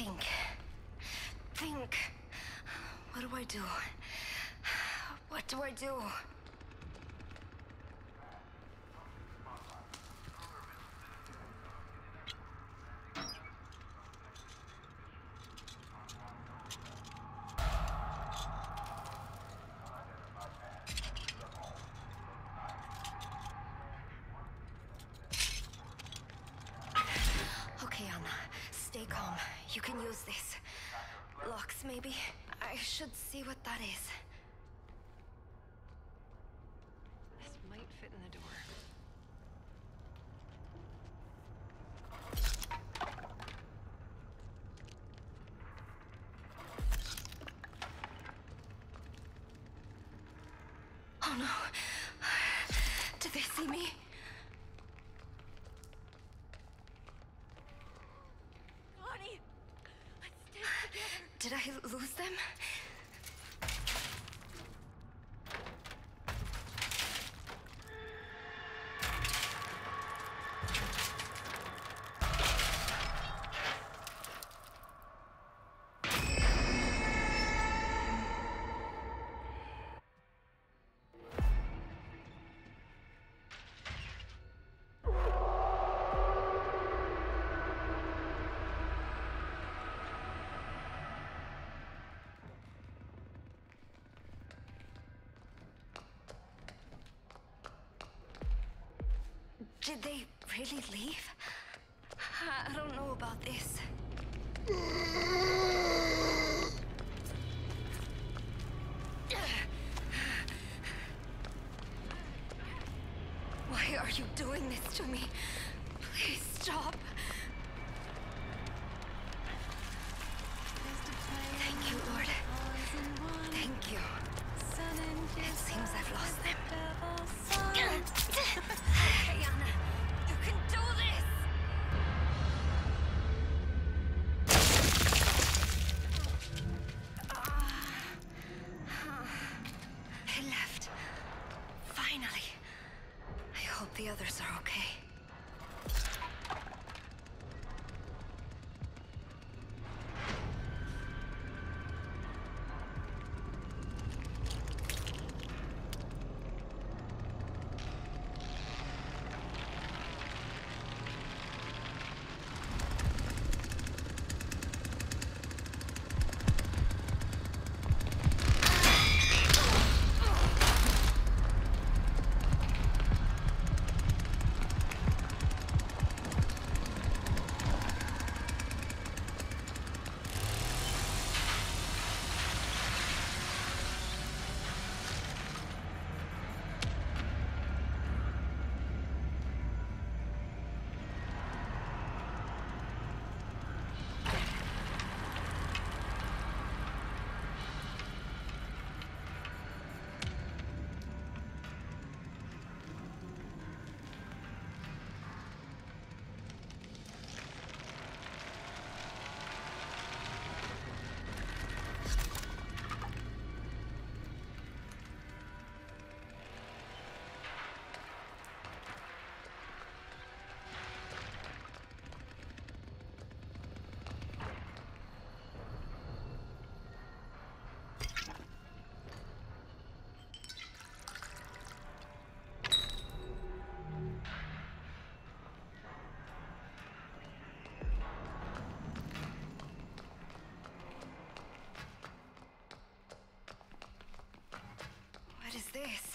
Think. Think. What do I do? What do I do? Calm. You can use this. Locks, maybe? I should see what that is. This might fit in the door. Oh no. Did they see me? Connie! Let's stay together. Did I lose them? Did they really leave? I don't know about this. Why are you doing this to me? Please stop. The others are okay. ustedes.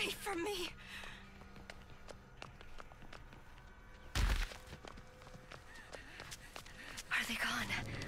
away from me! Are they gone?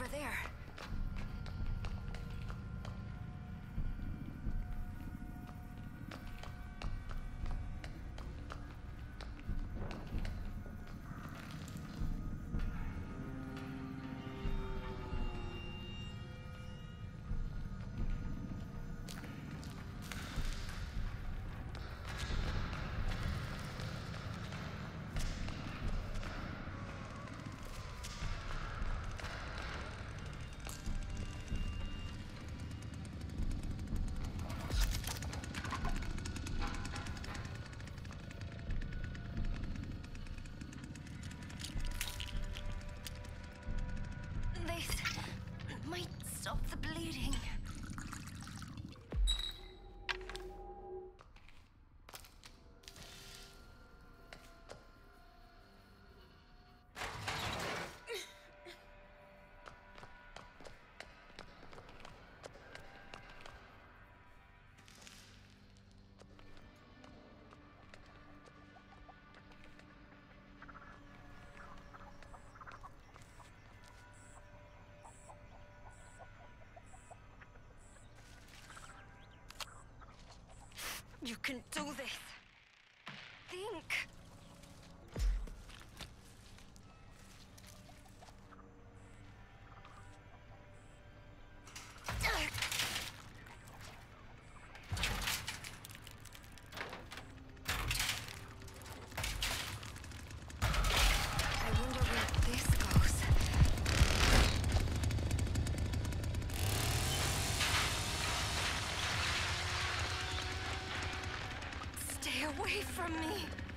over there. You can do this. Think. away from me!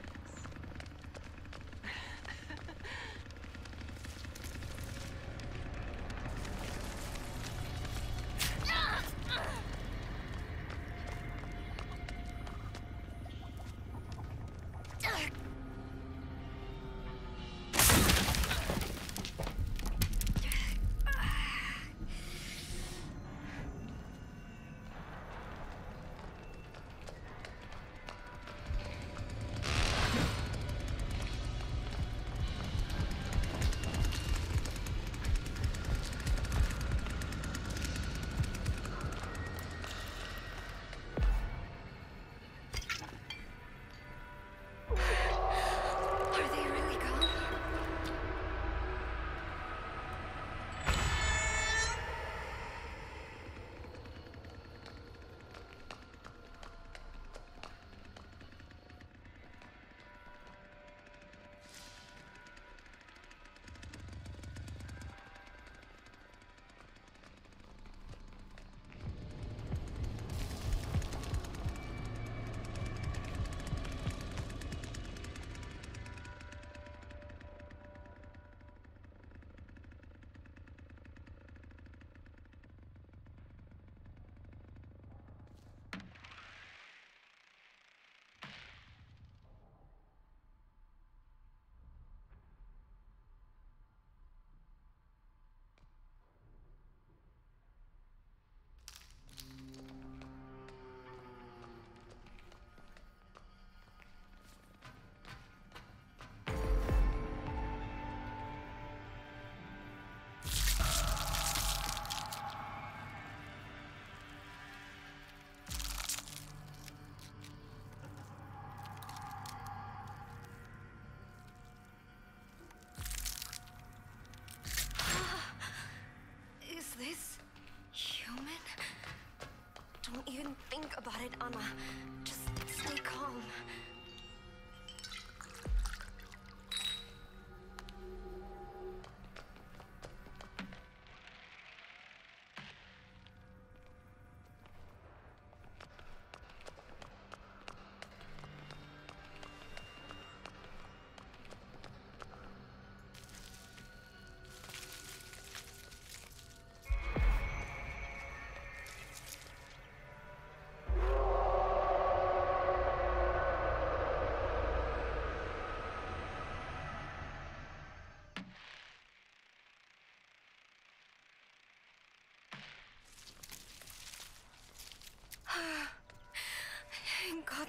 even think about it, Ana.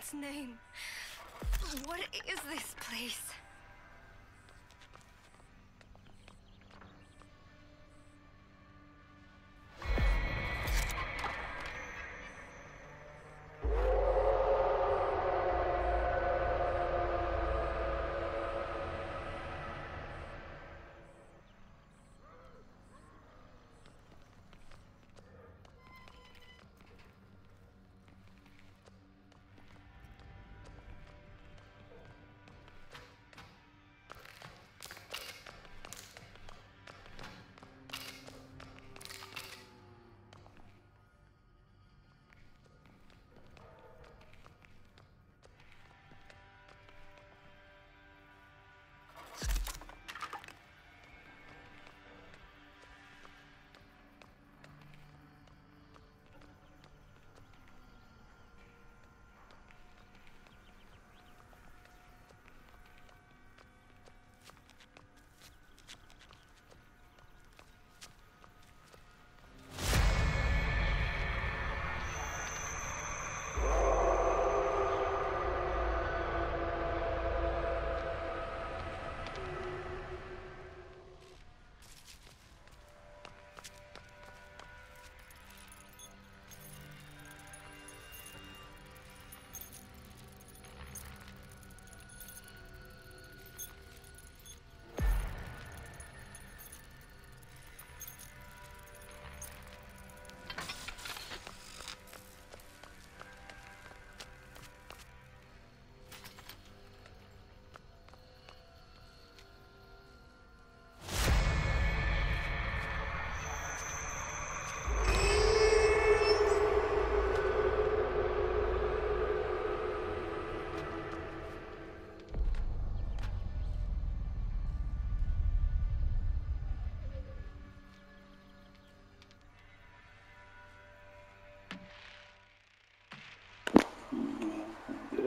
Its name? What is this place?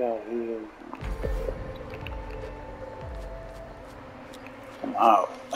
Out here. Come out.